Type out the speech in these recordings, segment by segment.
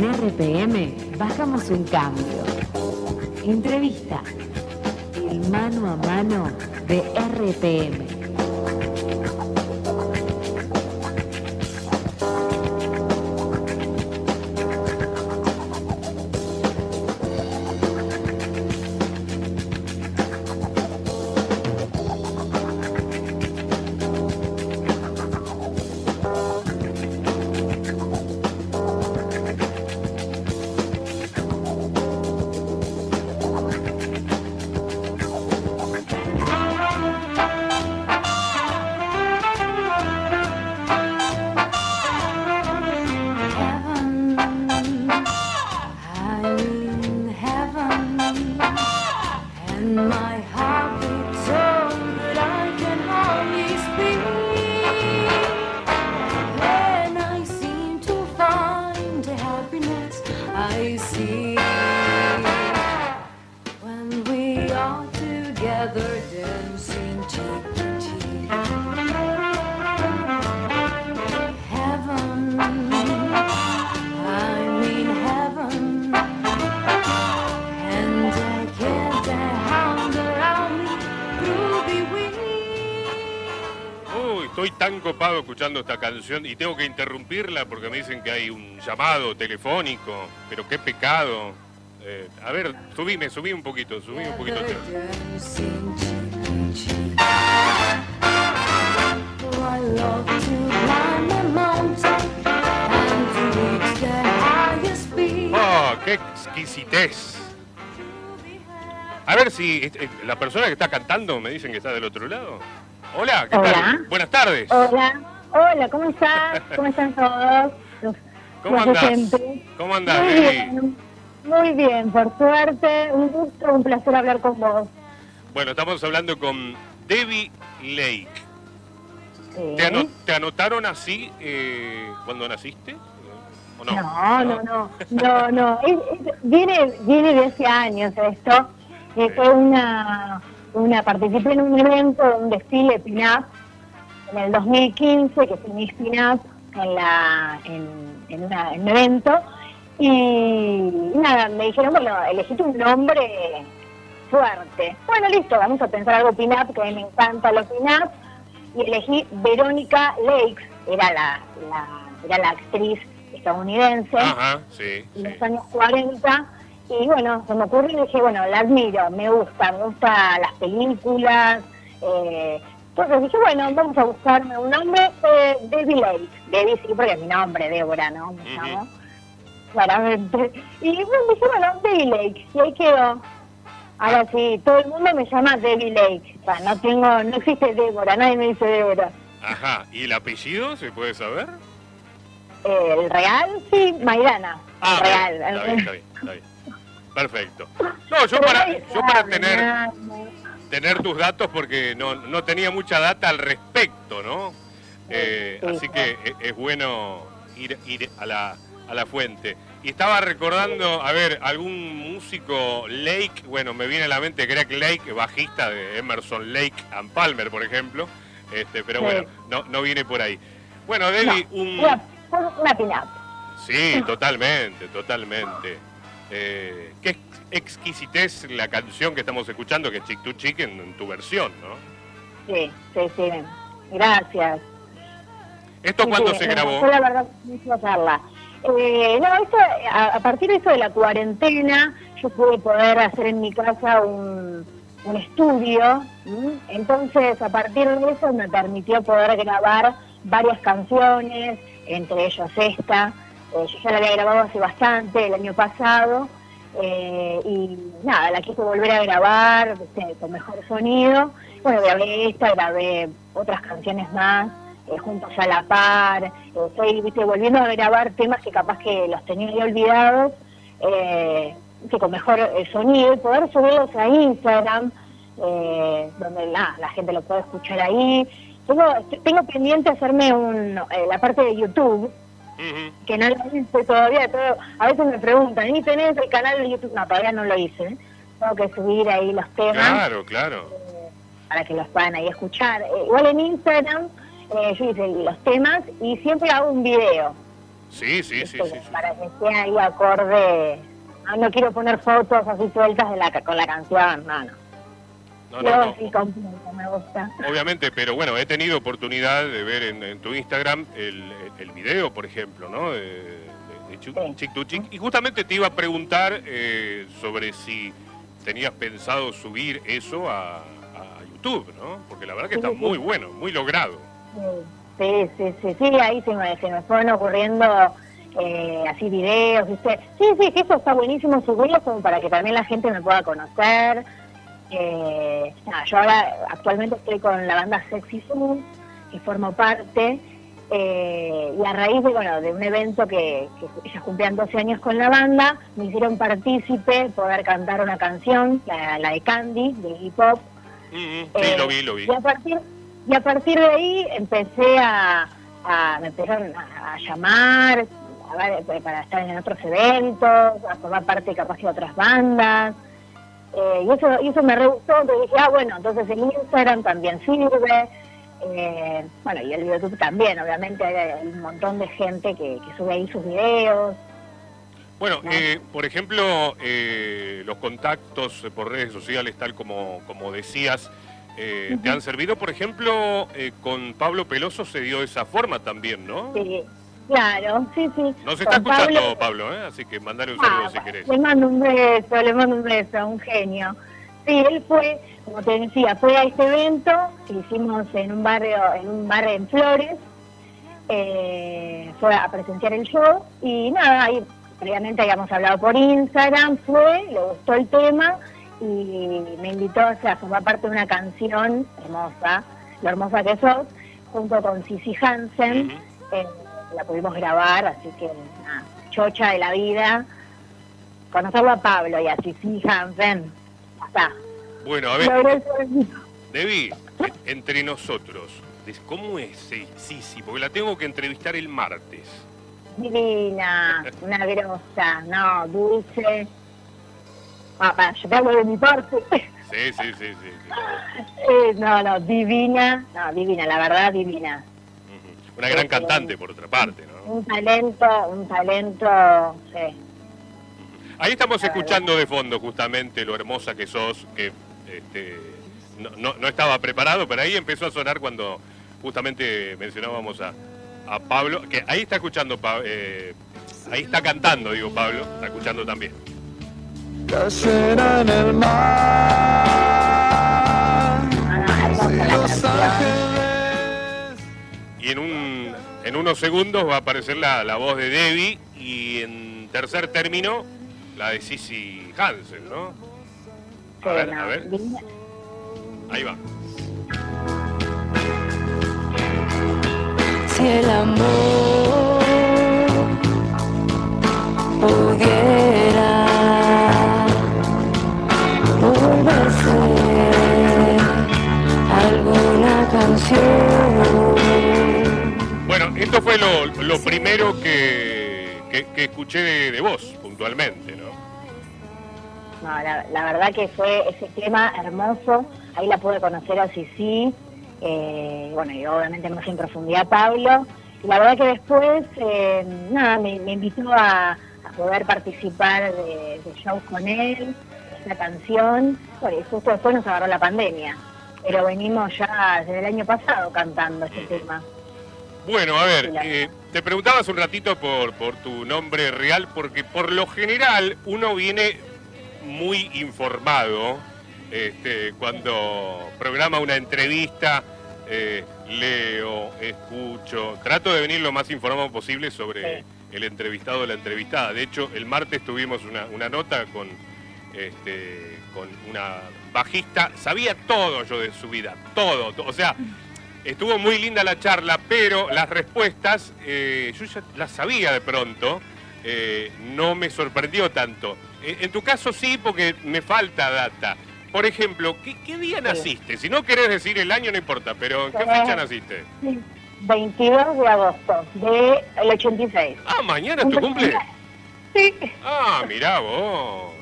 En RPM bajamos un cambio. Entrevista. Mano a mano de RPM. Escuchando esta canción y tengo que interrumpirla porque me dicen que hay un llamado telefónico, pero qué pecado. Eh, a ver, subime, subí un poquito, subí un poquito. ¡Oh, qué exquisitez! A ver si eh, la persona que está cantando me dicen que está del otro lado. Hola, ¿qué tal? Buenas tardes. Hola. Hola, ¿cómo estás? ¿Cómo están todos? ¿Cómo andás? ¿Cómo andás, Muy bien, muy bien, por suerte. Un gusto, un placer hablar con vos. Bueno, estamos hablando con Debbie Lake. ¿Te, anotaron así eh, cuando naciste? ¿O no? No, no, no, no, no. viene, viene de hace años esto. Fue una, una, participé en un evento, un desfile pin-up en el 2015, que fui Miss Up en, la, en, una, en un evento, y nada, me dijeron, bueno, elegiste un nombre fuerte. Bueno, listo, vamos a pensar algo pin-up, que a mí me encanta los pin-up, y elegí Verónica Lakes, era la, la, era la actriz estadounidense, en los años 40, y bueno, se me ocurrió y dije, bueno, la admiro, me gusta, me gustan las películas, eh, entonces dije, bueno, vamos a buscarme un nombre, eh, Debbie Lake. Debbie sí, porque es mi nombre, Débora, ¿no? Me llamo. Claramente. Y bueno, dije, bueno, Debbie Lake. Y ahí quedó. Ahora sí, todo el mundo me llama Debbie Lake. O sea, no tengo, no existe Débora, nadie me dice Débora. Ajá, ¿y el apellido se puede saber? Eh, el real, sí, Maidana. Ah, el real. Está bien, está bien, está bien. Perfecto. No, yo para, yo para tener tener tus datos porque no, no tenía mucha data al respecto, ¿no? Eh, así que e, es, bueno ir, ir a, la, a la fuente. Y estaba recordando, a ver, algún músico Lake, bueno, me viene a la mente Greg Lake, bajista de Emerson Lake and Palmer, por ejemplo, este, pero bueno, no, no viene por ahí. Bueno, Debbie, un... Una Sí, totalmente, totalmente. Eh, ¿Qué exquisitez la canción que estamos escuchando, que es Chick to Chick en, tu versión, ¿no? Sí, sí, sí. Gracias. ¿Esto cuándo se grabó? la verdad, hacerla. Eh, no, esto, a, partir de eso de la cuarentena, yo pude poder hacer en mi casa un, estudio. Entonces, a partir de eso me permitió poder grabar varias canciones, entre ellas esta. Eh, yo ya la había grabado hace bastante, el año pasado, eh, y nada, la quise volver a grabar con mejor sonido. Bueno, grabé esta, grabé otras canciones más, eh, juntos a la par. estoy volviendo a grabar temas que capaz que los tenía ya olvidados, que con mejor sonido, y poder subirlos a Instagram, donde la gente lo puede escuchar ahí. Tengo, tengo pendiente hacerme un, la parte de YouTube que no lo hice todavía. Todo, a veces me preguntan, ¿y tenés el canal de YouTube? No, todavía no lo hice. Tengo que subir ahí los temas. Claro, claro. Eh, para que los puedan ahí escuchar. Eh, igual en Instagram eh, hice los temas y siempre hago un video. Sí, sí, sí, Este, sí, sí. Para que esté ahí acorde. No, no quiero poner fotos así sueltas de la, con la canción, no, no. No, no, no. sí completo, me gusta. Obviamente, pero bueno, he tenido oportunidad de ver en, en tu Instagram el, el video, por ejemplo, ¿no? De, de- de Chic, Sí. Chic to Chic. Y justamente te iba a preguntar eh, sobre si tenías pensado subir eso a, a YouTube, ¿no? Porque la verdad que está muy bueno, muy logrado. Sí, sí, sí, sí, ahí se me, se me fueron ocurriendo eh, así videos, ¿viste? Sí, sí, que eso está buenísimo subirlo como para que también la gente me pueda conocer. Eh, nada, yo ahora actualmente estoy con la banda Sexy Food, que formo parte, eh, y a raíz de, bueno, de un evento que, que ellas cumplían 12 años con la banda, me hicieron partícipe poder cantar una canción, la, la de Candy, de hip hop, Mm, mm, sí, eh, lo vi, lo vi. Y a partir, y a partir de ahí empecé a, a- me empezaron a, a llamar a ver, eh, para estar en otros eventos, a formar parte capaz de otras bandas. Eh, y eso y eso me re gustó, entonces dije, ah, bueno, entonces el Instagram también sirve. Eh, bueno, y el YouTube también, obviamente hay un montón de gente que, que sube ahí sus videos. Bueno, ¿no? eh, por ejemplo, eh, los contactos por redes sociales, tal como, como decías, eh, ¿te han servido? Por ejemplo, eh, con Pablo Peloso se dio esa forma también, ¿no? Sí, claro, sí, sí. No se está Con escuchando, Pablo, ¿eh? así que mandale un saludo Ah, si querés. Le mando un beso, le mando un beso, un genio. Sí, él fue, como te decía, fue a este evento que hicimos en un barrio, en un bar en Flores, eh, fue a presenciar el show y nada, ahí previamente habíamos hablado por Instagram, fue, le gustó el tema y me invitó o sea, a formar parte de una canción hermosa, lo hermosa que sos, junto con Sisi Hansen, eh, la pudimos grabar, así que nada, chocha de la vida, conocerlo a Pablo y a Sisi Hansen, ya está. Bueno, a ver. Debbie, entre nosotros, ¿cómo es sí, sí? Porque la tengo que entrevistar el martes. Divina, una grosa, no, dulce. Para, yo te hablo de mi parte. Sí, sí, sí, sí. sí. Eh, no, no, divina, no, divina, la verdad, divina. Una gran cantante, por otra parte, ¿no? Un talento, un talento, sí. Ahí estamos escuchando de fondo justamente lo hermosa que sos, que este, no, no- no estaba preparado, pero ahí empezó a sonar cuando justamente mencionábamos a, a Pablo, que ahí está escuchando, eh, ahí está cantando, digo Pablo, está escuchando también. Caerá en el mar. Si los ángeles Y en, un, en unos segundos va a aparecer la, la voz de Debbie y en tercer término la de Sissy Hansen, ¿no? A ver, a ver, ahí va. Si el amor pudiera canción. Bueno, esto fue lo, lo primero que, que- que escuché de, de vos, puntualmente, ¿no? No, la, la verdad que fue ese tema hermoso. Ahí la pude conocer a Sisi. Eh, bueno, y obviamente más en profundidad Pablo. Y la verdad que después, eh, nada, me, me invitó a, a poder participar de, de shows con él, esta canción. Bueno, y justo después nos agarró la pandemia. Pero venimos ya desde el año pasado cantando este tema. Bueno, a ver, eh, te preguntabas un ratito por, por tu nombre real, porque por lo general uno viene muy informado este, cuando programa una entrevista, eh, leo, escucho, trato de venir lo más informado posible sobre Sí. el entrevistado o la entrevistada. De hecho, el martes tuvimos una, una nota con, este, con una bajista, sabía todo yo de su vida, todo, to- o sea, estuvo muy linda la charla, pero las respuestas eh, yo ya las sabía de pronto, eh, no me sorprendió tanto. Eh, en tu caso sí, porque me falta data. Por ejemplo, ¿qué, qué día naciste? Si no querés decir el año, no importa, pero ¿en qué Sí. fecha naciste? Sí. 22 de agosto del 86. Ah, mañana es tu cumple. Sí. Ah, mirá vos.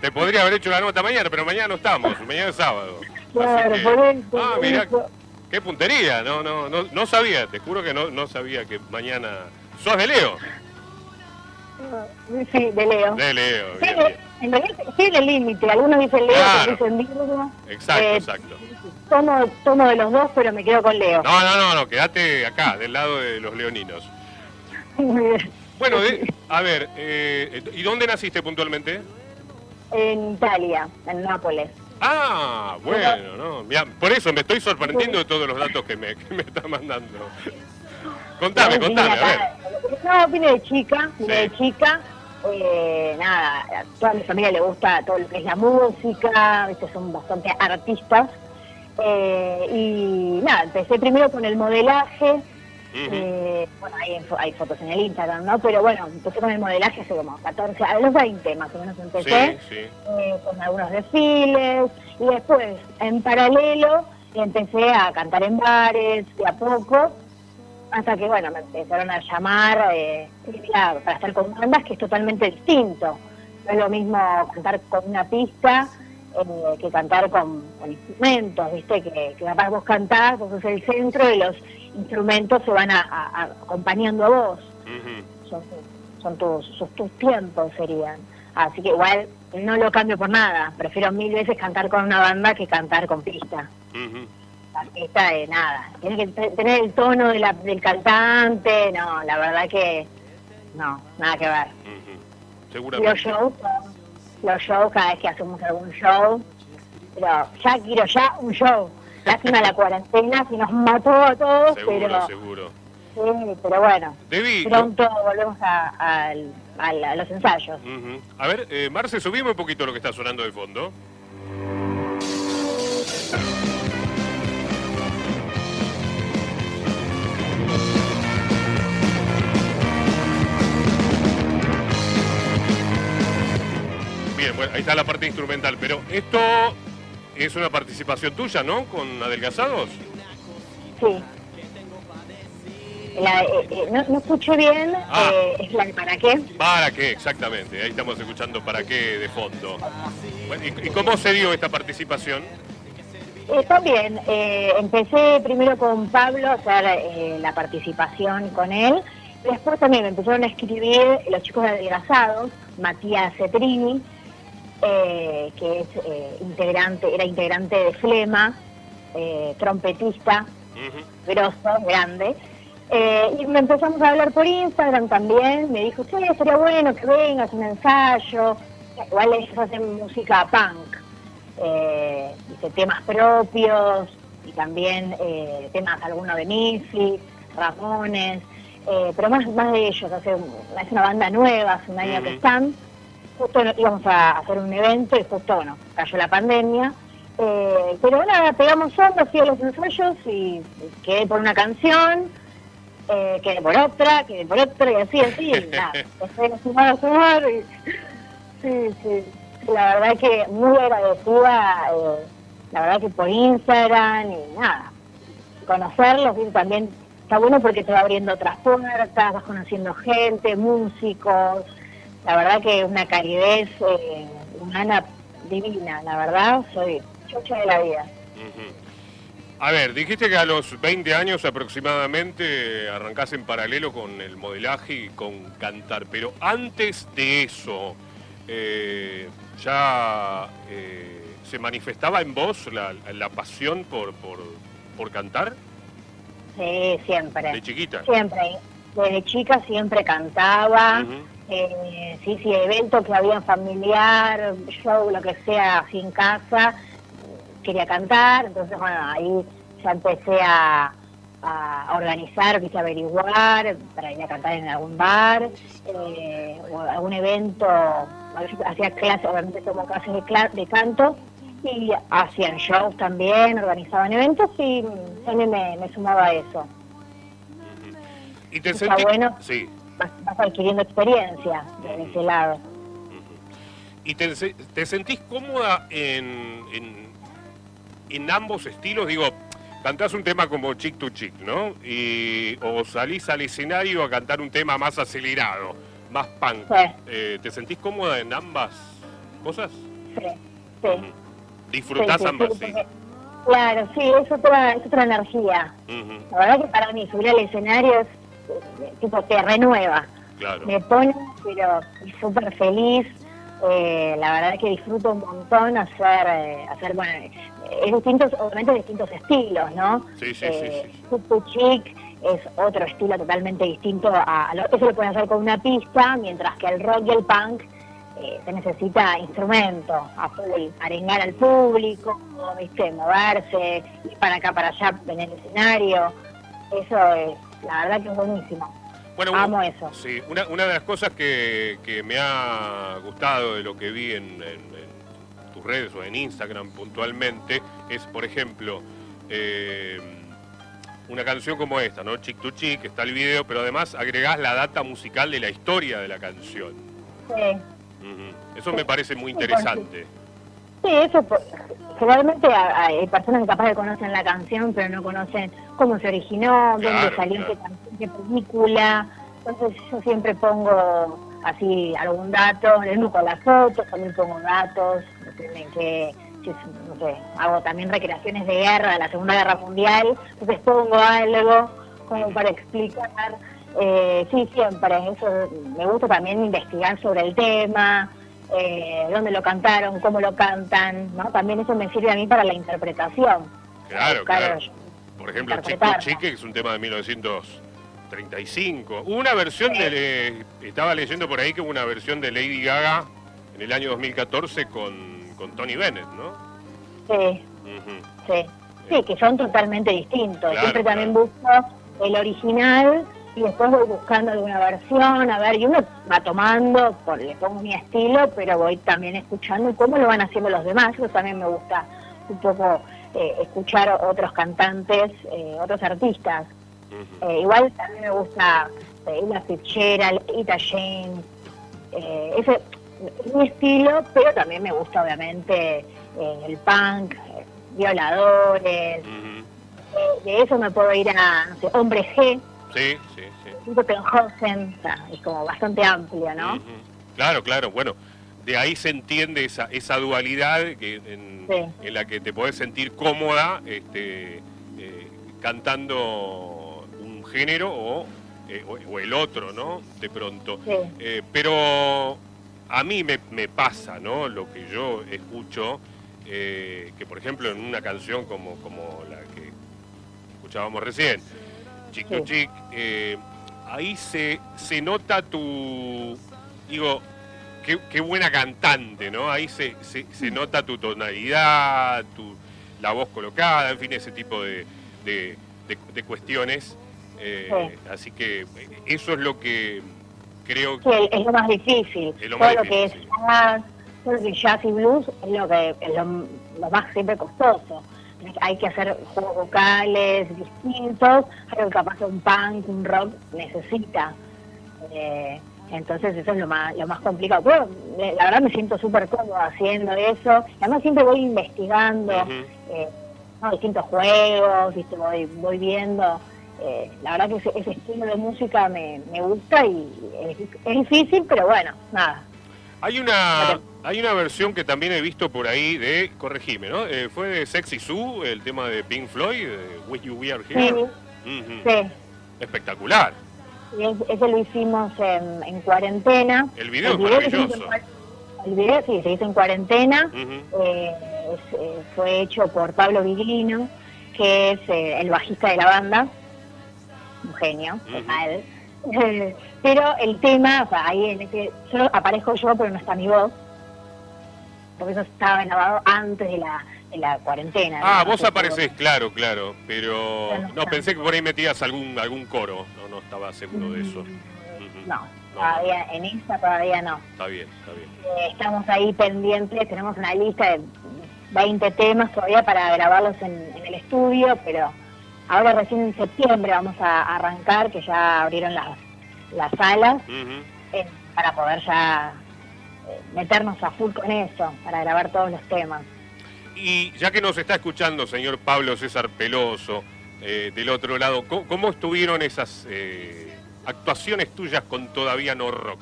Te podría haber hecho la nota mañana, pero mañana no estamos, mañana es sábado. Claro, que- por eso. Ah, mirá, eso. Qué puntería, no, no, no, no sabía, te juro que no, no sabía que mañana. ¿Sos de Leo? Sí, de Leo. De Leo, Sí, bien, bien. en realidad sí en el límite. Algunos dicen Leo, Claro. otros dicen Virgo. Exacto, Eh, exacto. Tomo, tomo de los dos, pero me quedo con Leo. No, no, no, no, quédate acá, del lado de los leoninos. Bueno, de- a ver, eh, ¿y dónde naciste puntualmente? En Italia, en Nápoles. Ah, bueno, no. mirá, por eso me estoy sorprendiendo de todos los datos que me, que me está mandando. Contame, contame, a ver. No, vine de chica, vine Sí. de chica. Eh, nada, a toda mi familia le gusta todo lo que es la música, ¿viste? son bastante artistas. Eh, y nada, empecé primero con el modelaje. Eh, bueno, hay, fo- hay fotos en el Instagram, ¿no? Pero bueno, empecé con el modelaje hace como 14, a los 20 más o menos empecé Sí, sí. eh, con algunos desfiles y después en paralelo empecé a cantar en bares de a poco hasta que bueno me empezaron a llamar eh, para estar con bandas que es totalmente distinto no es lo mismo cantar con una pista eh, que cantar con, con instrumentos viste que, que capaz vos cantás vos sos el centro y los instrumentos se van a- a- a- acompañando a vos Ujú. son, son tus, tus tiempos serían. Así que igual no lo cambio por nada. Prefiero mil veces cantar con una banda que cantar con pista. Ujú. La pista de nada. Tiene que te- tener el tono de la- del cantante. No, la verdad que no, nada que ver. Seguramente. los shows, los shows cada vez que hacemos algún show, pero ya quiero ya un show. Lástima la cuarentena, si nos mató a todos, Seguro, pero seguro. sí, pero bueno, Debbie, pronto volvemos a, a los ensayos. A ver, eh, Marce, subime un poquito lo que está sonando de fondo. Bien, bueno, ahí está la parte instrumental, pero esto es una participación tuya, ¿no? Con Adelgazados. Sí. La, eh, eh, no, no escuché bien, Ah. eh, es la de para qué. ¿Para qué? Exactamente, ahí estamos escuchando para qué de fondo. Bueno, ¿y, y cómo se dio esta participación? Eh, también, eh, empecé primero con Pablo a hacer eh, la participación con él. Después también me empezaron a escribir los chicos de Adelgazados, Matías Cetrini, eh, que es eh, integrante, era integrante de Flema, eh, trompetista, grosso, grande. Eh, y me empezamos a hablar por Instagram también. Me dijo, sí, sería bueno que vengas, un ensayo. Igual ellos hacen música punk. Eh, dice, temas propios y también eh, temas algunos de Misfits, Ramones. eh, pero más, más de ellos. Hace, es una banda nueva, hace un año que están. Justo íbamos a hacer un evento y justo, bueno, cayó la pandemia. Eh, pero nada, pegamos onda, fui a los ensayos y quedé por una canción, eh, quedé por otra, quedé por otra y así, así. Y nada, empecé a sumar, a sumar. Y, sí, sí. La verdad que muy agradecida, eh, la verdad que por Instagram y nada, conocerlos y también está bueno porque te va abriendo otras puertas, vas conociendo gente, músicos. La verdad que una calidez eh, humana divina, la verdad, soy chocha de la vida. A ver, dijiste que a los 20 años aproximadamente arrancás en paralelo con el modelaje y con cantar, pero antes de eso, eh, ¿ya eh, se manifestaba en vos la, la pasión por, por, por cantar Sí, siempre. de chiquita? Siempre. Desde chica siempre cantaba. Eh, sí, sí, evento que había familiar, show, lo que sea, así en casa, quería cantar, entonces bueno, ahí ya empecé a, a organizar, quise averiguar para ir a cantar en algún bar, eh, o algún evento, hacía clases, obviamente tomo clases de, cla- de canto, y hacían shows también, organizaban eventos y mm, también me, me sumaba a eso. ¿Y te Está sentí- bueno. Sí. Vas, vas adquiriendo experiencia de ese lado. ¿Y te, te sentís cómoda en, en, en ambos estilos? Digo, cantás un tema como Chick to Chick, ¿no? Y, o salís al escenario a cantar un tema más acelerado, más punk. Sí. Eh, ¿Te sentís cómoda en ambas cosas? Sí, sí. Disfrutás Sí, ambas, sí, Claro, sí, es otra, es otra energía. La verdad que para mí subir al escenario es tipo te renueva. Claro. Me pone, pero súper feliz. Eh, la verdad que disfruto un montón hacer, eh, hacer bueno, eh, es distintos, obviamente distintos estilos, ¿no? Sí, sí, Eh, sí, sí. Tutu Chic es otro estilo totalmente distinto a, a lo que se lo puede hacer con una pista, mientras que el rock y el punk eh, se necesita instrumento, a arengar al público, viste, moverse, ir para acá, para allá en el escenario. Eso es, la verdad que es buenísimo. Bueno, Amo eso. Sí, una, una de las cosas que, que me ha gustado de lo que vi en, en- en tus redes o en Instagram puntualmente es, por ejemplo, eh, una canción como esta, ¿no? Chick to Chick, está el video, pero además agregás la data musical de la historia de la canción. Sí. Eso me parece muy interesante. Sí, eso pues, generalmente hay personas que capaz que conocen la canción, pero no conocen cómo se originó, Claro, dónde salió, claro. qué película. Entonces yo siempre pongo así algún dato, mismo con las fotos, también pongo datos, depende en qué, si es, no sé, hago también recreaciones de guerra, de la Segunda Guerra Mundial, entonces pongo algo como para explicar. Eh, sí, siempre, eso me gusta también investigar sobre el tema, eh, dónde lo cantaron, cómo lo cantan, ¿no? También eso me sirve a mí para la interpretación. Claro, claro. Por ejemplo, interpretarla. Chick, que es un tema de 1935. Hubo una versión de... estaba leyendo por ahí que hubo una versión de Lady Gaga en el año 2014 con, con Tony Bennett, ¿no? Sí, Ujú. sí. Sí, que son totalmente distintos. Claro, Siempre también busco el original y después voy buscando alguna versión, a ver, y uno va tomando, por- le pongo mi estilo, pero voy también escuchando cómo lo van haciendo los demás. Eso también me gusta un poco eh, escuchar otros cantantes, eh, otros artistas. Eh, igual también me gusta eh, Ella Fitzgerald, Ita James, eh, ese es mi estilo, pero también me gusta obviamente eh, el punk, eh, violadores, eh, de eso me puedo ir a, no sé, Hombre G, Sí, sí, sí. Es como bastante amplio, ¿no? Claro, claro. Bueno, de ahí se entiende esa, esa dualidad que en, Sí. en la que te podés sentir cómoda este, eh, cantando un género o, eh, o- o el otro, ¿no? De pronto. Sí, Eh, pero a mí me, me pasa, ¿no? Lo que yo escucho, eh, que por ejemplo en una canción como, como la que escuchábamos recién, Chick to Sí. Chick, eh, ahí se, se nota tu, digo, qué, qué buena cantante, ¿no? Ahí se, se, se nota tu tonalidad, tu, la voz colocada, en fin, ese tipo de, de- de- de cuestiones. Eh, Así que eh, eso es lo que creo sí, es lo más difícil. Es lo todo más lo que es difícil. jazz, todo lo que es jazz y blues es lo que es lo, lo más siempre costoso. Hay que hacer juegos vocales distintos, algo que capaz un punk, un rock necesita. Eh, entonces eso es lo más lo más complicado. Pero la verdad me siento súper cómoda haciendo eso. Además siempre voy investigando eh, no, distintos juegos, ¿viste? Voy, voy viendo. Eh, la verdad que ese, ese estilo de música me, me gusta y es, es difícil, pero bueno, nada. Hay una, hay una versión que también he visto por ahí de, corregime, ¿no? Eh, fue de Sexy Sue, el tema de Pink Floyd, de With You We Are Sí, Here. Ujú. sí. Espectacular. Y es- ese lo hicimos en, en cuarentena. El video es se hizo en maravilloso. El video sí, se hizo en cuarentena. Eh, es- eh, fue hecho por Pablo Viglino, que es eh, el bajista de la banda. Un genio, total. Pero el tema, ahí en ese, solo aparezco yo, pero no está mi voz. Porque eso estaba grabado antes de la, de la cuarentena. Ah, ¿no? vos Que aparecés, claro, claro. Pero no pensé que por ahí metías algún algún coro. No, no estaba seguro de eso. Mm, No, No. todavía, en esta todavía no. Está bien, está bien. Eh, estamos ahí pendientes, tenemos una lista de 20 temas todavía para grabarlos en, en el estudio, pero ahora recién en septiembre vamos a arrancar, que ya abrieron las, las salas, eh, para poder ya eh, meternos a full con eso, para grabar todos los temas. Y ya que nos está escuchando, señor Pablo César Peloso, eh, del otro lado, ¿cómo, cómo estuvieron esas eh, actuaciones tuyas con Todavía No Rock?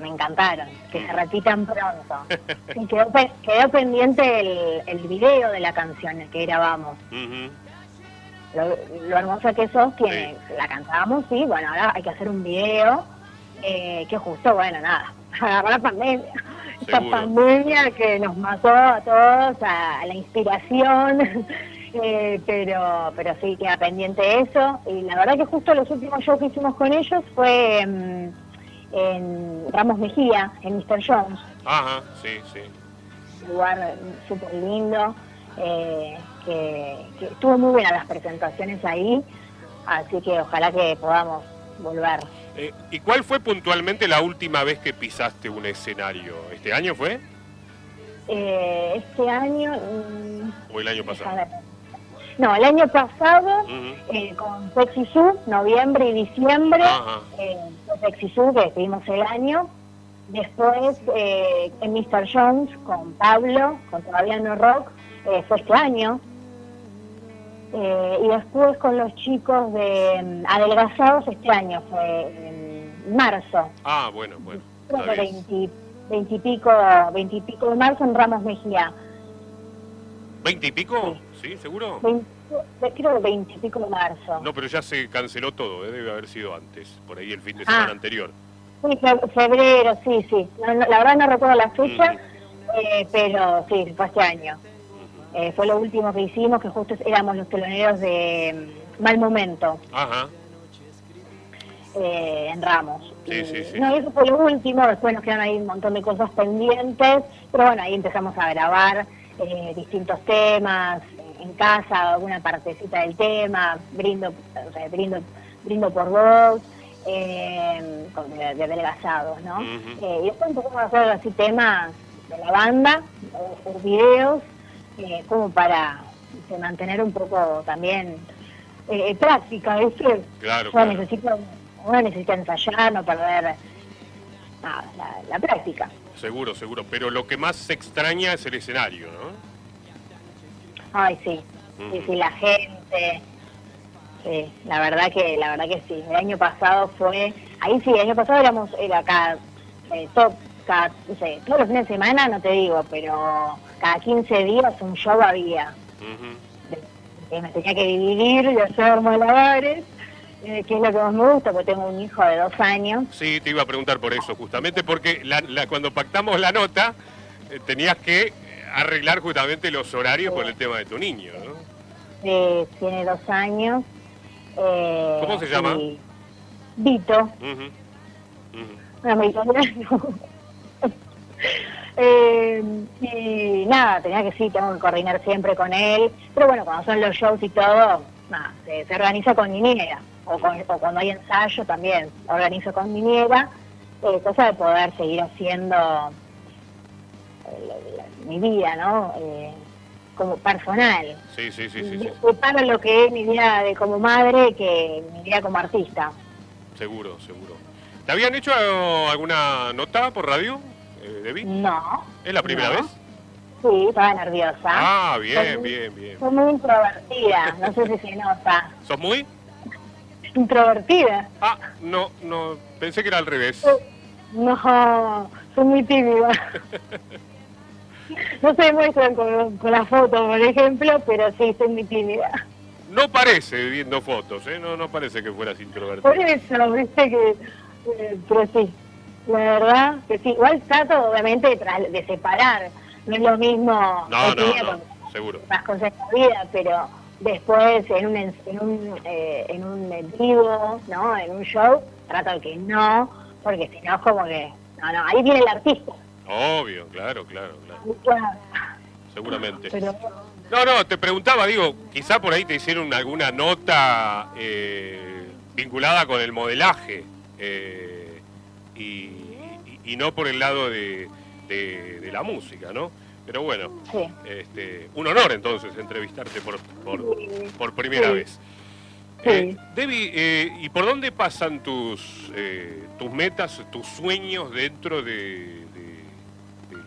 me encantaron, que se repitan pronto. Y quedó, pe- quedó pendiente el, el video de la canción que grabamos. Lo, lo hermosa que sos, que la cantábamos, sí, bueno, ahora hay que hacer un video, eh, que justo, bueno, nada, agarró la pandemia. Esta pandemia que nos mató a todos, a, a la inspiración, eh, pero pero sí, queda pendiente eso. Y la verdad que justo los últimos shows que hicimos con ellos fue mm, en Ramos Mejía, en Mr. Jones Ajá, sí, sí. lugar súper lindo, eh, que, que estuvo muy buenas las presentaciones ahí, así que ojalá que podamos volver. Eh, ¿Y cuál fue puntualmente la última vez que pisaste un escenario? ¿Este año fue? Eh, este año, mm, ¿O el año pasado? no, el año pasado eh, con Sexy Zoo, noviembre y diciembre, eh, fue Sexy Zoo, que estuvimos el año. Después eh, en Mr. Jones con Pablo, con Todavía No Rock, eh, fue este año. Eh, y después con los chicos de mm, Adelgazados este año, fue en marzo, Ah, bueno, bueno. creo que bien. 20, 20 y pico, 20 y pico de marzo en Ramos Mejía. ¿Veinte y pico? ¿Sí? ¿Seguro? 20 creo que 20 y pico de marzo. No, pero ya se canceló todo, ¿eh? debe haber sido antes, por ahí el fin de Ah. semana anterior. Sí, fe- febrero, sí, sí. No, no, la verdad no recuerdo la fecha, eh, pero sí, fue este año. Eh, fue lo último que hicimos, que justo éramos los teloneros de mm, Mal Momento Ajá, eh, en Ramos. Sí, Y, sí, sí. No, eso fue lo último, después nos quedaron ahí un montón de cosas pendientes, pero bueno, ahí empezamos a grabar eh, distintos temas en casa, alguna partecita del tema, brindo, o sea, brindo, brindo por vos, eh, con- de, de adelgazados, ¿no? Ujú. Eh, y después empezamos a hacer así temas de la banda, o videos, eh, como para este, mantener un poco también eh, práctica, ¿viste? claro, Yo claro. necesito, uno necesita ensayar, no perder nada, la, la práctica. Seguro, seguro. Pero lo que más se extraña es el escenario, ¿no? Ay, sí, sí, Ujú. sí, la gente. Sí, la verdad que, la verdad que sí. El año pasado fue, ahí sí, el año pasado éramos, era cada, eh, top, cada, no sé, todos los fines de semana, no te digo, pero cada 15 días un show había. Que me tenía que dividir y hacer malabares, eh, que es lo que más me gusta, porque tengo un hijo de dos años. Sí, te iba a preguntar por eso, justamente porque la- la- cuando pactamos la nota eh, tenías que arreglar justamente los horarios por el tema de tu niño, ¿no? eh, tiene dos años. eh, ¿Cómo se llama? y- Vito. Ujú. un americano. Eh, y nada, tenía que sí, tengo que coordinar siempre con él. Pero bueno, cuando son los shows y todo, nada, se, se organiza con niñera. O, con- o cuando hay ensayo también, organizo con niñera. Eh, cosa de poder seguir haciendo eh, la- la- mi vida, ¿no? Eh, como personal. Sí, sí, sí, sí, lo que es mi vida de como madre que mi vida como artista. seguro, seguro. ¿Te habían hecho alguna nota por radio, eh, Debbie? No. ¿Es la primera no. vez? Sí, estaba nerviosa. Ah, bien, Soy- bien, bien. Soy muy introvertida, no sé si se nota. ¿Sos muy? Introvertida. Ah, no, no, pensé que era al revés. No, soy muy tímida. No se demuestran con, con la foto, por ejemplo, pero sí, soy muy tímida. No parece viendo fotos, ¿eh? No, no parece que fueras introvertido. Por eso, viste que... eh, pero sí, la verdad que sí. Igual trato, obviamente, de, de separar. No es lo mismo... No, no, tímida no, con- seguro. más cosas en la vida, pero después en un en, un eh, en un vivo, ¿no? En un show, trato de que no, porque si no es como que no, no, ahí viene el artista. Obvio, claro, claro, claro, seguramente. Pero No, no, te preguntaba, digo, quizá por ahí te hicieron alguna nota eh, vinculada con el modelaje eh, y, y- y no por el lado de, de- de la música, ¿no? Pero bueno, sí. este, un honor entonces entrevistarte por, por, por primera Sí. vez. Sí. Eh, Debbie, eh, ¿y por dónde pasan tus, eh, tus metas, tus sueños dentro de, de- de-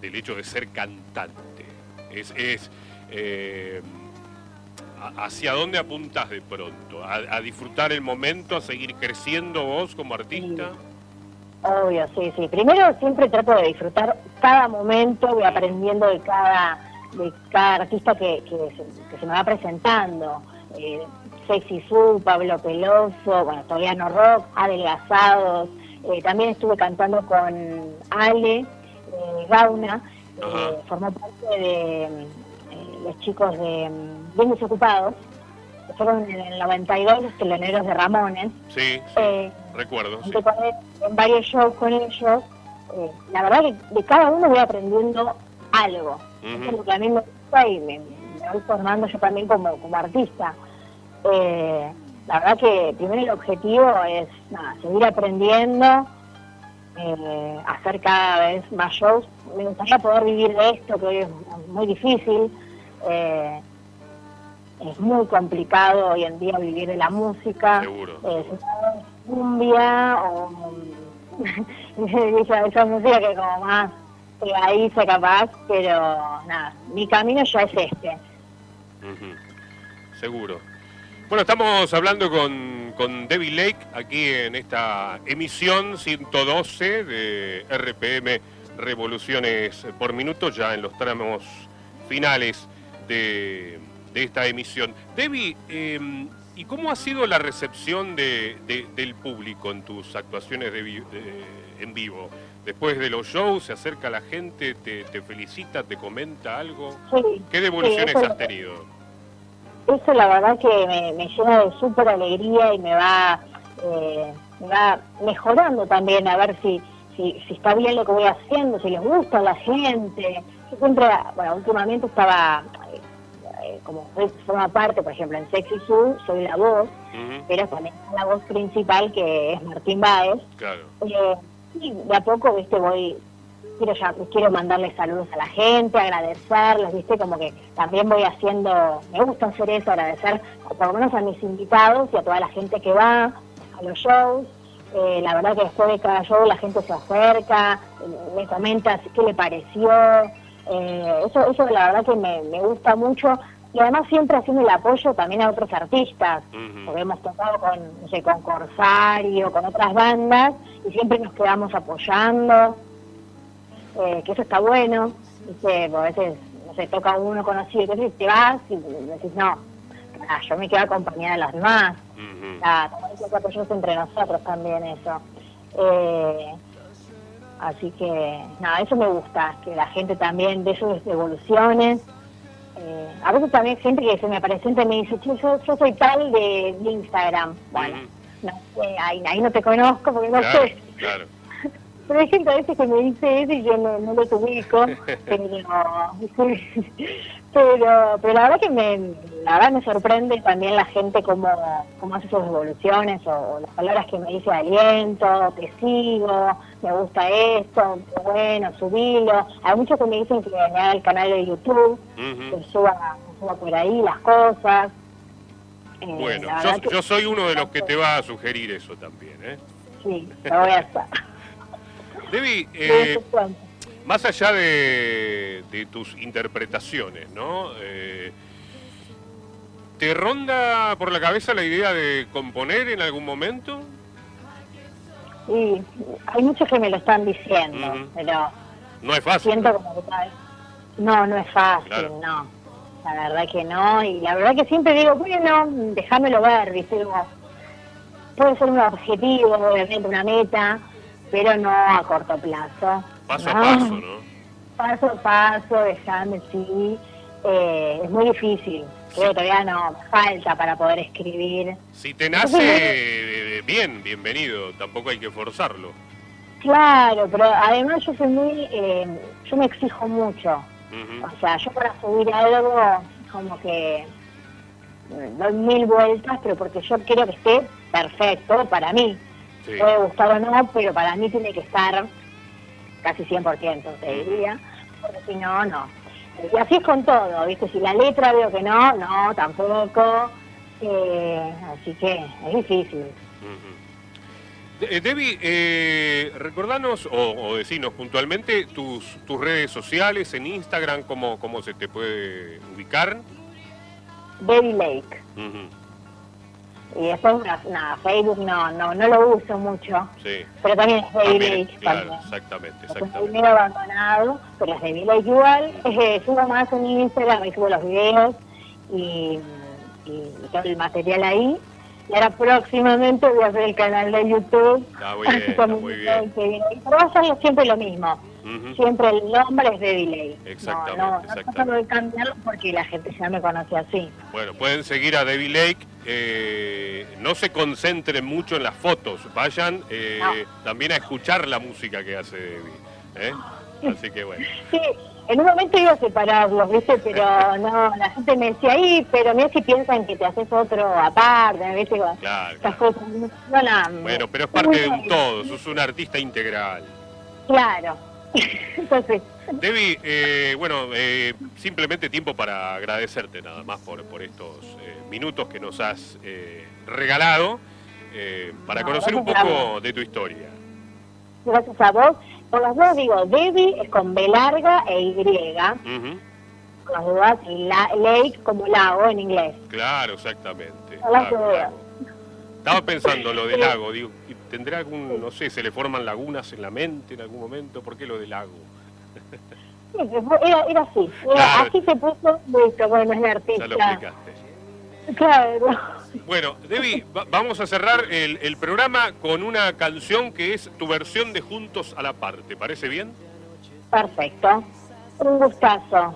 del hecho de ser cantante? Es, ¿Hacia dónde apuntas de pronto? ¿A, a disfrutar el momento, a seguir creciendo vos como artista? Obvio, sí, sí. Primero siempre trato de disfrutar cada momento, voy aprendiendo de cada, de cada artista que, que, se, que se me va presentando. Eh, Sexy Su, Pablo Peloso, bueno, todavía no rock, Adelgazados. Eh, también estuve cantando con Ale eh, Gauna, eh, formó parte de los chicos de Bien Desocupados, que fueron en el 92 los teloneros de Ramones. Sí, sí, Eh, recuerdo. sí. en varios shows con ellos. Eh, la verdad que de cada uno voy aprendiendo algo. Eso es lo que a mí me gusta y me, me voy formando yo también como, como artista. Eh, la verdad que primero el objetivo es nada, seguir aprendiendo, eh, hacer cada vez más shows. Me gustaría poder vivir de esto, que hoy es muy difícil. Eh, es muy complicado hoy en día vivir de la música. Seguro. Eh, cumbia o esa, esa música que como más pegadiza capaz, pero nada, mi camino ya es este. Seguro. Bueno, estamos hablando con, con Debbie Lake aquí en esta emisión 112 de RPM Revoluciones por Minuto, ya en los tramos finales de, de esta emisión. Debbie, eh, ¿y cómo ha sido la recepción de, de- del público en tus actuaciones de en vivo? Después de los shows, se acerca la gente, te, te felicita, te comenta algo. Sí, ¿Qué devoluciones Sí, eso- has tenido? eso la verdad que me, me llena de súper alegría y me va, eh, me va mejorando también a ver si, si, si está bien lo que voy haciendo, si les gusta a la gente. Yo siempre, bueno, últimamente estaba, como forma parte, por ejemplo, en Sexy Zoo, soy la voz, pero también la voz principal que es Martín Báez. Claro. Eh, y de a poco, viste, voy, quiero ya, quiero mandarles saludos a la gente, agradecerles, viste, como que también voy haciendo, me gusta hacer eso, agradecer por lo menos a mis invitados y a toda la gente que va a los shows. Eh, la verdad que después de cada show la gente se acerca, eh, me comenta qué le pareció. Eh, eso, eso la verdad que me, me gusta mucho. Y además siempre haciendo el apoyo también a otros artistas porque hemos tocado con, no sé, con Corsario, con otras bandas, y siempre nos quedamos apoyando, eh, que eso está bueno, ¿viste? Porque a veces, no sé, toca uno conocido, entonces te vas y decís, no, ah, yo me quedo acompañada de los demás, ah, como dice que apoyarse entre nosotros también eso. Eh, así que, nada, eso me gusta, que la gente también de sus evoluciones. Eh, a veces también gente que se me presenta y me dice, "Che, yo, yo soy tal de, de Instagram. Bueno, no sé, ahí, ahí no te conozco porque no Claro, sé. claro. Pero hay gente a veces que me dice eso y yo no, no los ubico. pero, pero, pero la verdad que me, la verdad me sorprende también la gente cómo, cómo hace sus evoluciones o, o las palabras que me dice aliento, te sigo, me gusta esto, bueno, subilo. Hay muchos que me dicen que me haga el canal de YouTube, que suba, que suba por ahí las cosas. Eh, Bueno, yo, yo soy uno de los que te va a sugerir eso también. ¿eh? Sí, lo voy a hacer. Debbie, eh. Más allá de, de tus interpretaciones, ¿no? Eh, ¿Te ronda por la cabeza la idea de componer en algún momento? Sí, hay muchos que me lo están diciendo, pero No es fácil. siento como que tal. No, no es fácil, Claro. no. La verdad que no. Y la verdad que siempre digo, bueno, déjamelo ver, ¿viste? Puede ser un objetivo, obviamente, una meta, pero no a corto plazo. Paso a ¿no? paso, ¿no? Paso a paso, déjame, sí. Eh, es muy difícil. Creo que todavía no falta para poder escribir. Si te nace eh, bien, bienvenido. Tampoco hay que forzarlo. Claro, pero además yo soy muy, eh, yo me exijo mucho. O sea, yo para subir algo como que eh, doy mil vueltas, pero porque yo quiero que esté perfecto para mí. Sí. Puede gustar o no, pero para mí tiene que estar casi 100%, te diría, porque si no, no. Y así es con todo, ¿viste? Si la letra veo que no, no, tampoco. Eh, así que es difícil. Eh, Debbie, eh, recordanos o, o decinos puntualmente tus, tus redes sociales en Instagram, cómo, cómo se te puede ubicar. Baby Lake. Ujú. Y después, na- nada, Facebook no, no, no lo uso mucho. Sí. Pero también es También, Lake. claro, exactamente, exactamente. abandonado, pero es David Lake igual. Eh, subo más en Instagram y subo los videos y, y, y todo el material ahí. Y ahora próximamente voy a hacer el canal de YouTube. Está muy bien, está muy bien. Pero va a ser siempre lo mismo. Siempre el nombre es de delay. Exactamente, No, no, no exactamente. trato de cambiarlo porque la gente ya me conoce así. Bueno, pueden seguir a Debbie Lake. eh, no se concentren mucho en las fotos. Vayan eh, No. también a escuchar la música que hace Debbie. ¿eh? Así que bueno. Sí, en un momento iba a separarlos, ¿viste? Pero no, la gente me decía, ahí, pero mira si piensan que te haces otro aparte, ¿viste? Claro, Estas claro. cosas. No, no, Bueno, pero es parte de un todo. Sos un artista integral. Claro. Entonces, Debbie, eh, bueno, eh, simplemente tiempo para agradecerte nada más por, por estos eh, minutos que nos has eh, regalado eh, para No, conocer un poco de tu historia. gracias a vos. Por las dos digo, Debbie es con B larga e Y. Con las dudas, y la, Lake como lago en inglés. Claro, exactamente. Claro, Julia. claro. Estaba pensando lo del lago, digo, ¿tendrá algún, no sé, se le forman lagunas en la mente en algún momento? ¿Por qué lo del lago? Sí, Era, era así. Era- Claro. Así se puso, listo, bueno, es la Ya artista. lo explicaste. Claro. Bueno, Debbie, va- vamos a cerrar el, el programa con una canción que es tu versión de Juntos a la Par. ¿Te parece bien? Perfecto. Un gustazo.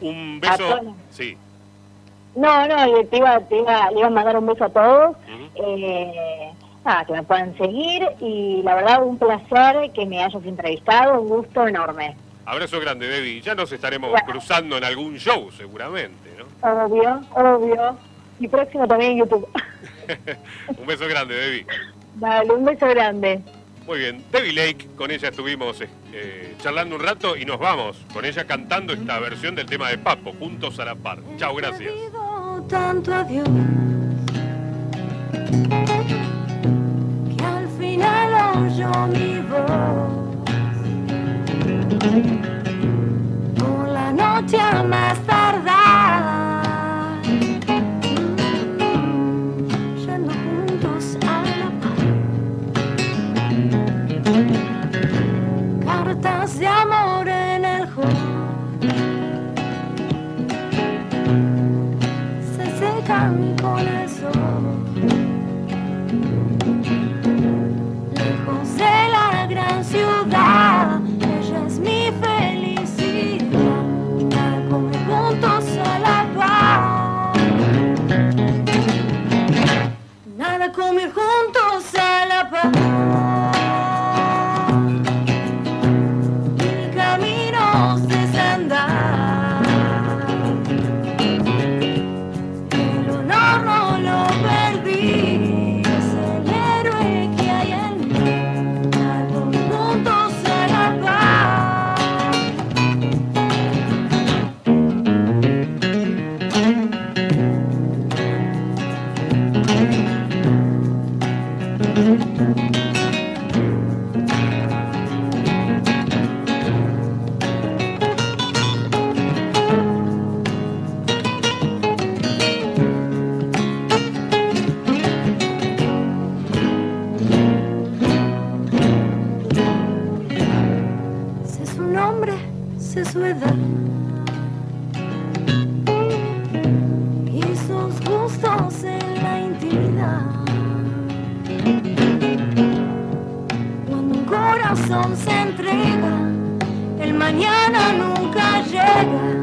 Un beso. Sí. No, no, le, te iba, te iba, le iba a mandar un beso a todos. Ujú. Eh, nada, que me puedan seguir y la verdad un placer que me hayas entrevistado, un gusto enorme. Abrazo grande, Debbie. Ya nos estaremos Bueno. cruzando en algún show, seguramente, ¿no? Obvio, obvio. Y próximo también en YouTube. Un beso grande, Debbie. Dale, un beso grande. Muy bien, Debbie Lake, con ella estuvimos eh, charlando un rato y nos vamos con ella cantando esta versión del tema de Papo, juntos a la par. Chao, gracias. Que al final oyó mi voz. Cartas de amor en el hall. se con el sol. Lejos de la gran ciudad, se entrega, el mañana nunca llega.